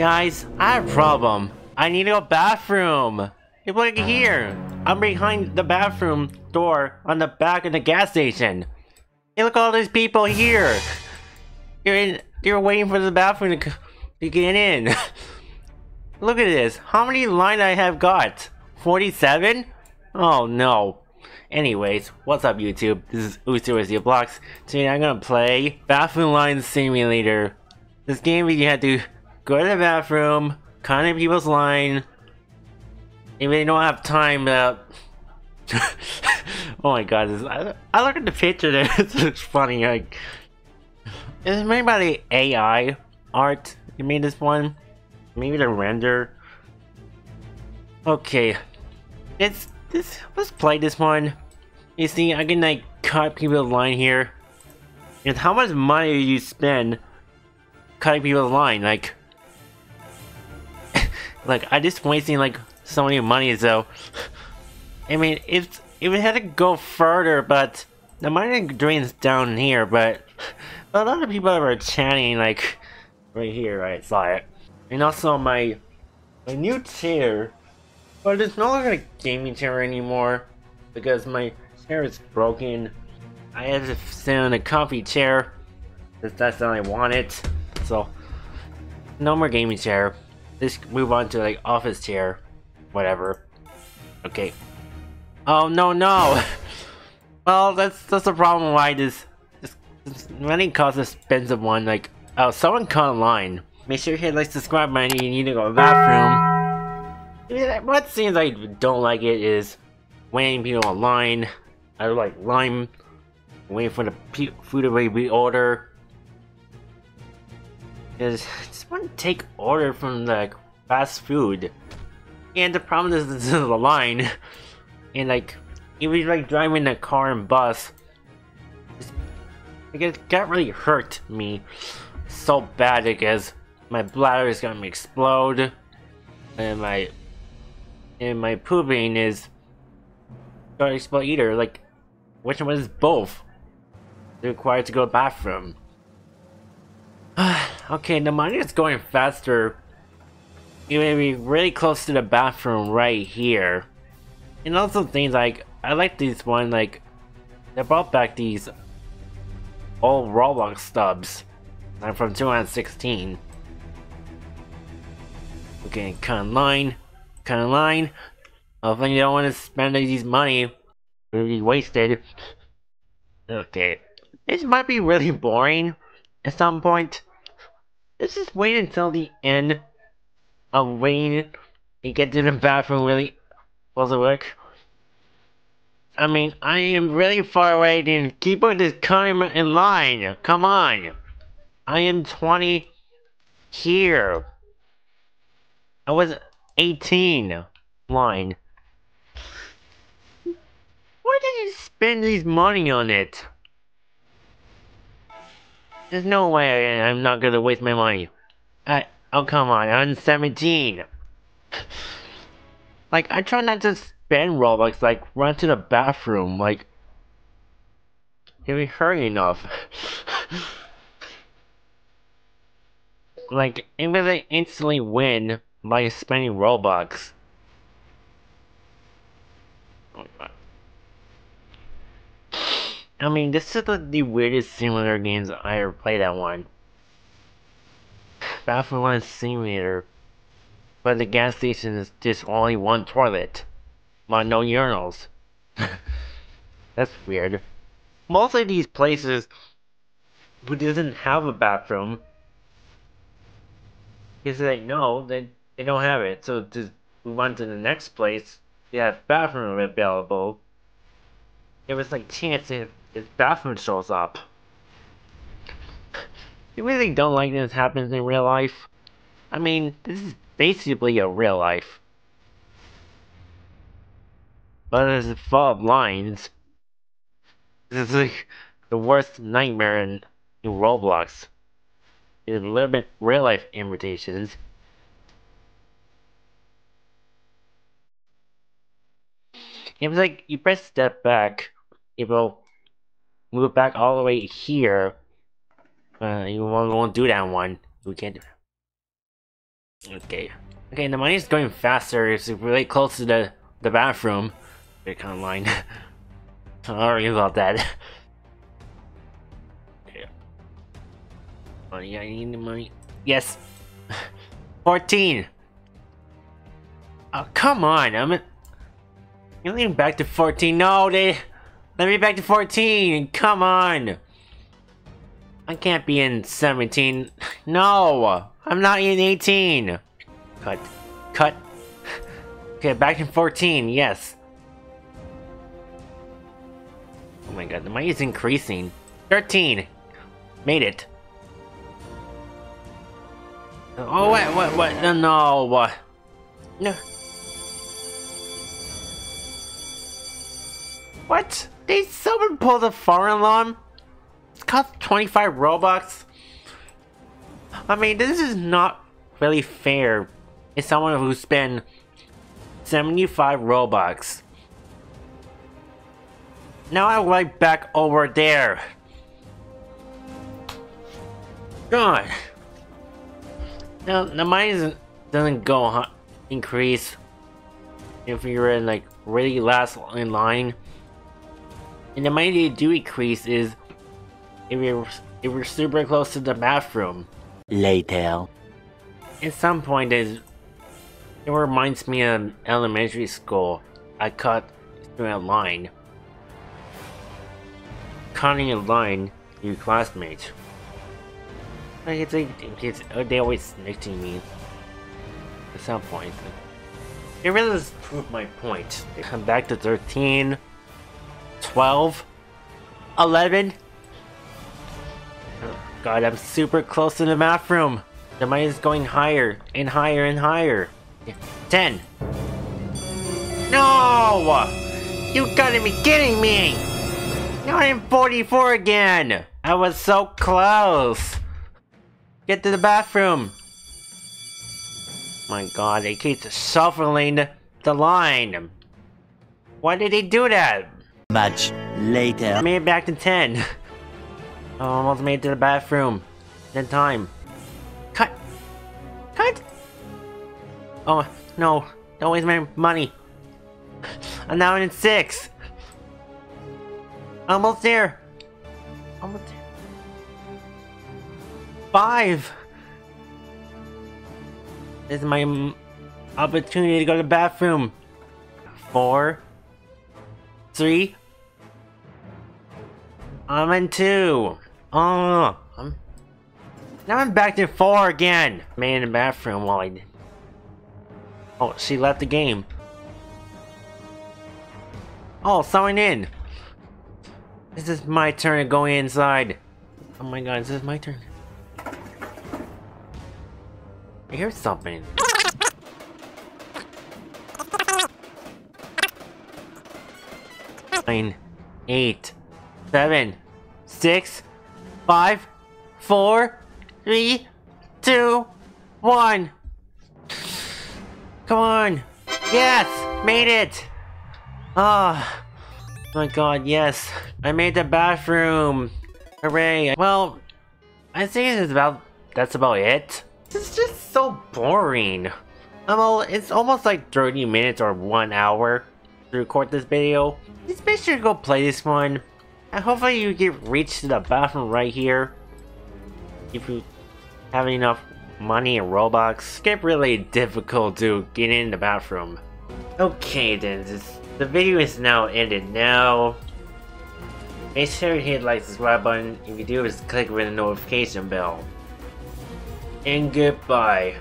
Guys, I have a problem. I need to go bathroom. Hey, look here. I'm behind the bathroom door on the back of the gas station. Hey, look all these people here. You're in. You're waiting for the bathroom to, to get in. look at this. How many lines I have got? 47? Oh no. Anyways, what's up YouTube? This is Usu Blocks. Today I'm gonna play Bathroom Line Simulator. This game you have to go to the bathroom, cut in people's line, and they don't have time to... oh my god, this, I, I look at the picture there, it's funny, like... Is made by the AI art you made this one? Maybe the render? Okay. It's this let's play this one. You see, I can like cut people's line here. And how much money do you spend cutting people's line? Like like I just wasting like so many money so I mean if if it had to go further but the money drains down here but a lot of people are chatting like right here I saw it. And also my my new chair but it's no longer a gaming chair anymore because my chair is broken. I had to sit a comfy chair that's all I wanted. So no more gaming chair. Let's move on to like office chair, whatever. Okay. Oh no no. well, that's that's the problem. Why this this, this many cost expensive one. Like oh, someone cut line. Make sure you hit like subscribe button. You need to go to the bathroom. What seems I don't like it is waiting people online. I like line waiting for the food to be ordered. Just want to take order from the fast food. And the problem is this is the line. And like you like driving a car and bus like, it got really hurt me so bad because my bladder is gonna explode. And my and my pooping is gonna explode either. Like which one is both? Required to go to the bathroom okay, the money is going faster. You may be really close to the bathroom right here. And also things like, I like these one, like, they brought back these old Roblox studs. I'm from 2016. Okay, cut in line, cut in line. If you don't want to spend all these money, be wasted. Okay, this might be really boring at some point. Let's just wait until the end of waiting to get to the bathroom really was it work. I mean, I am really far away and keep on this time in line. Come on. I am 20 here. I was 18 line. Why did you spend these money on it? There's no way I'm not gonna waste my money. I, oh come on, I'm 17. like, I try not to spend Robux, like, run to the bathroom, like, if we hurry enough. like, even I instantly win by spending Robux. Oh god. I mean, this is the, the weirdest simulator games I ever played at one. Bathroom One Simulator. But the gas station is just only one toilet. But no urinals. That's weird. Most of these places who doesn't have a bathroom because they know that they don't have it. So to move on to the next place, they have bathroom available. There was like chance if his bathroom shows up. You really don't like this happens in real life? I mean, this is basically a real life. But it's full of lines. This is like the worst nightmare in, in Roblox. It's a little bit real life invitations. It was like you press step back, it will move back all the way here. Uh, you won't, won't do that one. We can't do Okay. Okay, the money's going faster. It's really close to the, the bathroom. Big kind of line. Sorry about that. okay. Money, I need the money. Yes. 14. Oh, come on. I'm. You're leaving back to 14. No, they... Let me back to 14. Come on. I can't be in 17. No. I'm not in 18. Cut. Cut. Okay, back in 14. Yes. Oh my god, the money is increasing. 13. Made it. Oh, what, what, what? No, no? No. What? They someone pulled a fire alarm? It cost 25 Robux? I mean, this is not really fair. It's someone who spent 75 Robux. Now I'm right back over there. God. Now, the doesn't, doesn't go huh, increase if you're in like really last in line. And the money they do increase is if you're if you're super close to the bathroom. Later. At some point, is it reminds me of elementary school. I cut through a line. Cutting a line, your classmates. Like it's like it's, they always to me. At some point, it really does prove my point. They come back to 13, 12, 11. Oh God, I'm super close to the bathroom. The money is going higher and higher and higher. 10. No! You gotta be kidding me! Now I'm 44 again! I was so close! Get to the bathroom! My god, they keep shuffling the line. Why did they do that? Much later. I made it back to 10. I almost made it to the bathroom. In time. Cut! Cut! Oh, no. Don't waste my money. I'm now in 6. Almost there. Almost there. 5. This is my opportunity to go to the bathroom. 4. 3. I'm in 2. Oh, I'm... Now I'm back to 4 again. Man in the bathroom while I... Oh, she left the game. Oh, someone in. This is my turn to go inside. Oh my god, this is my turn. I hear something. Nine, eight, seven, six, five, four, three, two, one. Come on. Yes, made it. Ah, oh, my god, yes. I made the bathroom. Hooray. Well, I think it's about, that's about it. It's just so boring. I'm all, it's almost like 30 minutes or one hour to record this video. Just make sure to go play this one. And hopefully you get reach to the bathroom right here. If you have enough money and Robux. Get really difficult to get in the bathroom. Okay then, this, the video is now ended now. Make sure to hit like subscribe button. If you do, just click with the notification bell. And goodbye.